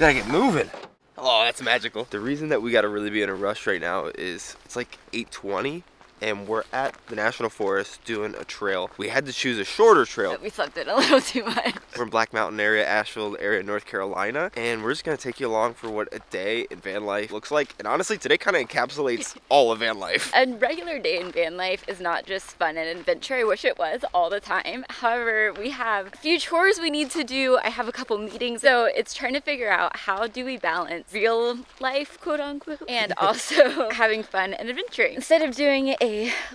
Gotta get moving. Oh, that's magical. The reason that we gotta really be in a rush right now is it's like 8.20 and we're at the National Forest doing a trail. We had to choose a shorter trail. We slept in a little too much. We're Black Mountain area, Asheville area, North Carolina, and we're just gonna take you along for what a day in van life looks like. And honestly, today kind of encapsulates all of van life. A regular day in van life is not just fun and adventure. I wish it was all the time. However, we have a few chores we need to do. I have a couple meetings, so it's trying to figure out how do we balance real life, quote unquote, and also having fun and adventuring. Instead of doing a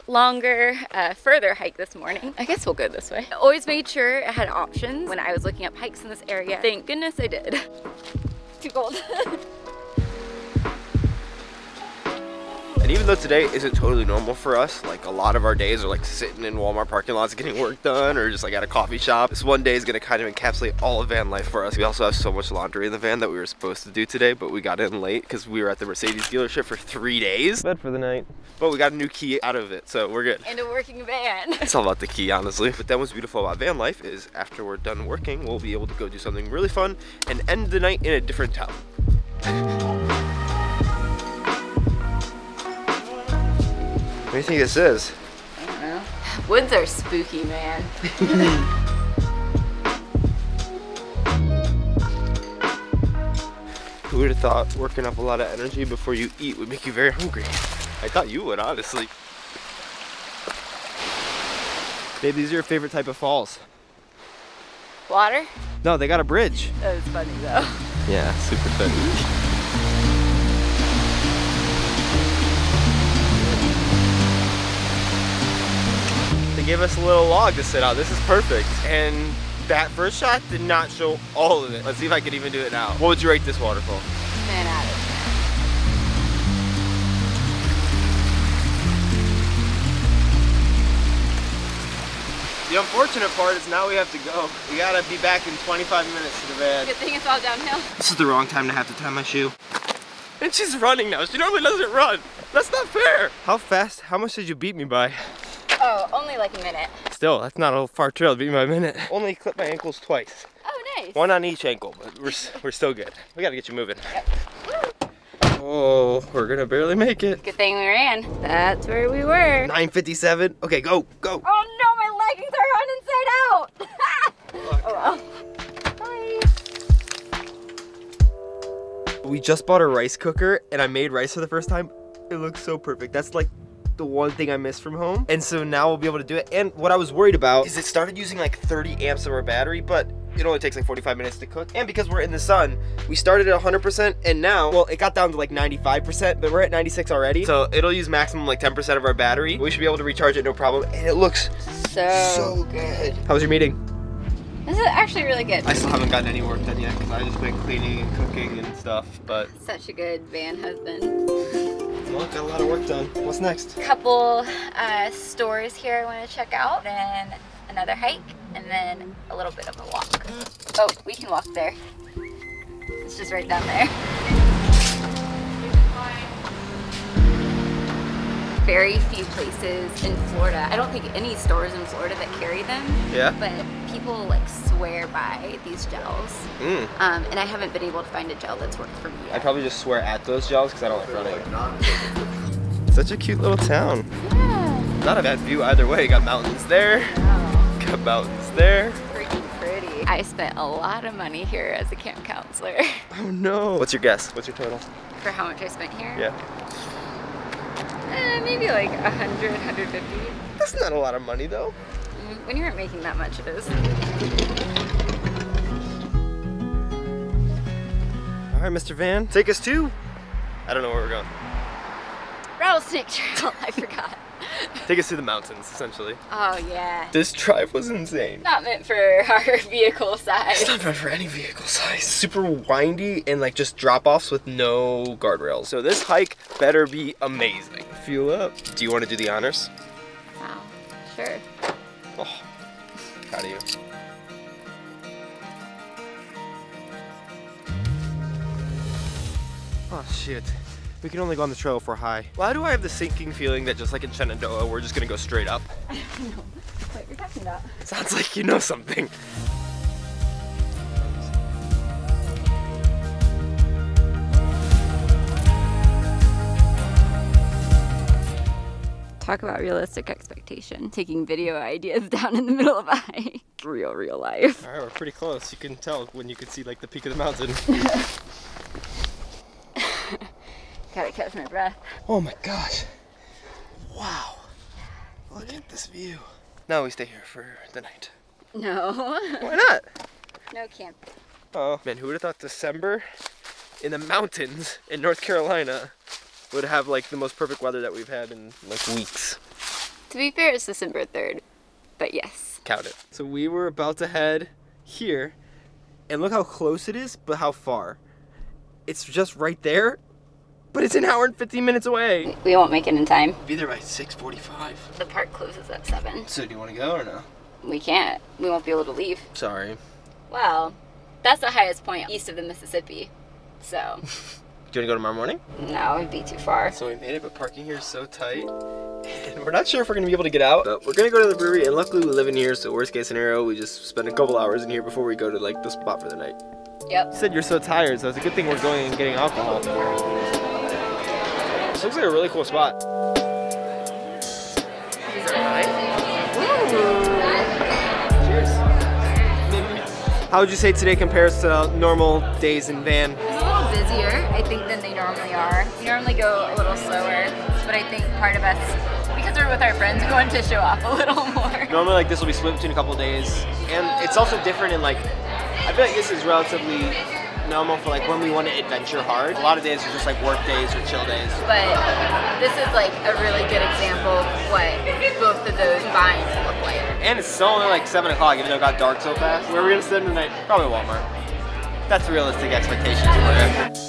longer, uh, further hike this morning. I guess we'll go this way. I always made sure I had options when I was looking up hikes in this area. Thank goodness I did. Too cold. And even though today isn't totally normal for us, like a lot of our days are like sitting in Walmart parking lots getting work done or just like at a coffee shop, this one day is gonna kind of encapsulate all of van life for us. We also have so much laundry in the van that we were supposed to do today, but we got in late because we were at the Mercedes dealership for three days. Bed for the night. But we got a new key out of it, so we're good. and a working van. It's all about the key, honestly. But then what's beautiful about van life is after we're done working, we'll be able to go do something really fun and end the night in a different town. Do you think this is? I don't know. Woods are spooky, man. Who would have thought working up a lot of energy before you eat would make you very hungry? I thought you would, honestly. Babe, these are your favorite type of falls. Water? No, they got a bridge. That was funny though. Yeah, super funny. They gave us a little log to sit out. This is perfect. And that first shot did not show all of it. Let's see if I can even do it now. What would you rate this waterfall? 10 out of The unfortunate part is now we have to go. We gotta be back in 25 minutes to the 10. van. Good thing it's all downhill. This is the wrong time to have to tie my shoe. And she's running now. She normally doesn't run. That's not fair. How fast? How much did you beat me by? Oh, only like a minute. Still, that's not a far trail to beat me by a minute. Only clipped my ankles twice. Oh, nice. One on each ankle, but we're, we're still good. We gotta get you moving. Yep. Oh, we're gonna barely make it. Good thing we ran. That's where we were. 957. Okay, go, go. Oh no, my leggings are on inside out. oh well. Bye. We just bought a rice cooker and I made rice for the first time. It looks so perfect. That's like the one thing I missed from home. And so now we'll be able to do it. And what I was worried about is it started using like 30 amps of our battery, but it only takes like 45 minutes to cook. And because we're in the sun, we started at 100% and now, well, it got down to like 95%, but we're at 96 already. So it'll use maximum like 10% of our battery. We should be able to recharge it no problem. And it looks So, so good. How was your meeting? This is actually really good. I still haven't gotten any work done yet because I've just been cleaning and cooking and stuff, but Such a good van husband. Got a lot of work done. What's next? Couple uh, stores here I want to check out, then another hike, and then a little bit of a walk. Oh, we can walk there. It's just right down there. Very few places in Florida. I don't think any stores in Florida that carry them, Yeah? but people like swear by these gels. Mm. Um, and I haven't been able to find a gel that's worked for me Yet. I probably just swear at those gels because I don't like running. Such a cute little town. Yeah. Not a bad view either way. Got mountains there, Oh. got mountains there. freaking pretty. I spent a lot of money here as a camp counselor Oh no. What's your guess? What's your total? for how much I spent here. Yeah. Eh, maybe like 100, 150. That's not a lot of money though. Mm, When you aren't making that much, it is. All right, Mr. Van. Take us to. I don't know where we're going. Rattlesnake Trail, I forgot. Take us to the mountains, essentially. Oh yeah. This drive was insane. Not meant for our vehicle size. It's not meant for any vehicle size. Super windy and like just drop offs with no guardrails. So this hike better be amazing. Fuel up. Do you want to do the honors? Wow. Sure. Oh, proud of you. Oh shit. We can only go on the trail if we're high. Why do I have the sinking feeling that just like in Shenandoah, we're just gonna go straight up? I know, What you're talking about? Sounds like you know something. Talk about realistic expectation. Taking video ideas down in the middle of a hike. Real, real life. All right, we're pretty close. You can tell when you can see like the peak of the mountain. Gotta catch my breath. oh my gosh. Wow. Look at this view. Now we stay here for the night. No. Why not? no camp. Oh man, who would have thought December in the mountains in North Carolina would have like the most perfect weather that we've had in like weeks. To be fair, it's December 3rd. But yes. Count it. So we were about to head here, and look how close it is, but how far. It's just right there, but it's an hour and 15 minutes away. We won't make it in time. Be there by 6:45. The park closes at 7. So do you want to go or no? We can't. We won't be able to leave. Sorry. Well, that's the highest point east of the Mississippi. So, Do you want to go tomorrow morning? no, it'd be too far. So we made it, but parking here is so tight. And we're not sure if we're gonna be able to get out. But we're gonna go to the brewery, and luckily we live in here, so worst case scenario, we just spend a couple hours in here before we go to like the spot for the night. Yep. You said you're so tired, so it's a good thing we're going and getting alcohol. This looks like a really cool spot. Cheers. How would you say today compares to normal days in van? It's a little busier, I think, than they normally are. We normally go a little slower, but I think part of us, because we're with our friends, we want to show off a little more. Normally, like this will be split between a couple days, and it's also different in like. I feel like this is relatively normal for like when we want to adventure hard. A lot of days are just like work days or chill days. But this is like a really good example of what both of those combined look like. And it's still only like seven o'clock, even though it got dark so fast. Where are we gonna spend the night? Probably Walmart. That's realistic expectations for you.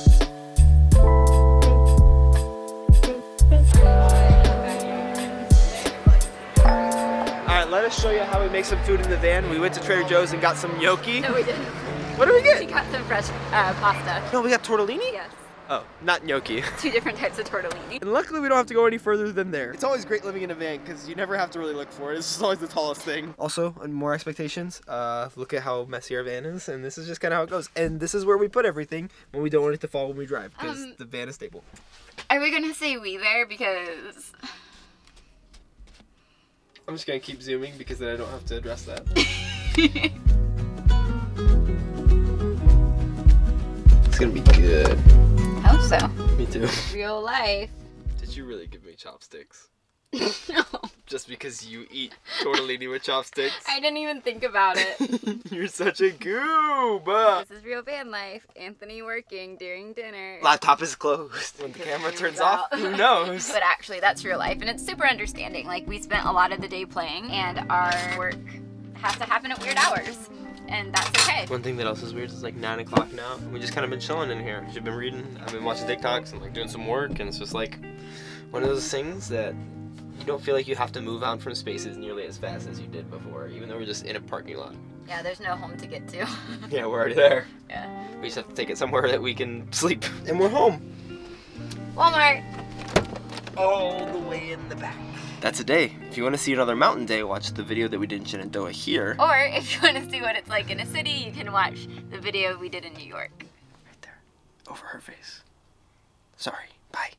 Alright, let us show you how we make some food in the van. We went to Trader Joe's and got some gnocchi. No, we didn't. What did we do? We got some fresh uh, pasta. No, we got tortellini? Yes. Oh, not gnocchi. Two different types of tortellini. And luckily, we don't have to go any further than there. It's always great living in a van because you never have to really look for it. It's just always the tallest thing. Also, on more expectations, uh, look at how messy our van is, and this is just kind of how it goes. And this is where we put everything when we don't want it to fall when we drive because Um, the van is stable. Are we gonna say we there because I'm just gonna keep zooming because then I don't have to address that. it's gonna be good. Hope so. Me too. Real life. Did you really give me chopsticks? no, Just because you eat tortellini with chopsticks? I didn't even think about it. You're such a goob. This is real van life. Anthony working during dinner. Laptop is closed. When the camera turns off, who knows? But actually, that's real life, and it's super understanding. Like, we spent a lot of the day playing, and our work has to happen at weird hours, and that's okay. One thing that else is weird is like 9 o'clock now. We just kind of been chilling in here. I've been reading, I've been watching TikToks and like doing some work, and it's just like one of those things that you don't feel like you have to move out from spaces nearly as fast as you did before, even though we're just in a parking lot. Yeah, there's no home to get to. Yeah, we're already there. yeah. We just have to take it somewhere that we can sleep. And we're home. Walmart. All the way in the back. That's a day. If you want to see another mountain day, watch the video that we did in Shenandoah here. Or if you want to see what it's like in a city, you can watch the video we did in New York. Right there. Over her face. Sorry. Bye.